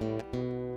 Música